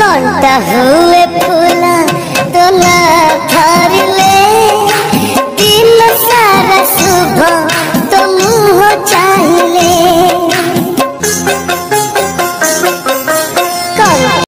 कौनता हुए फूला तोला धर ले। दिल सारा शुभ तुम तो हो चाहिए